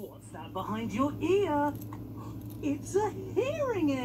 What's that behind your ear? It's a hearing aid.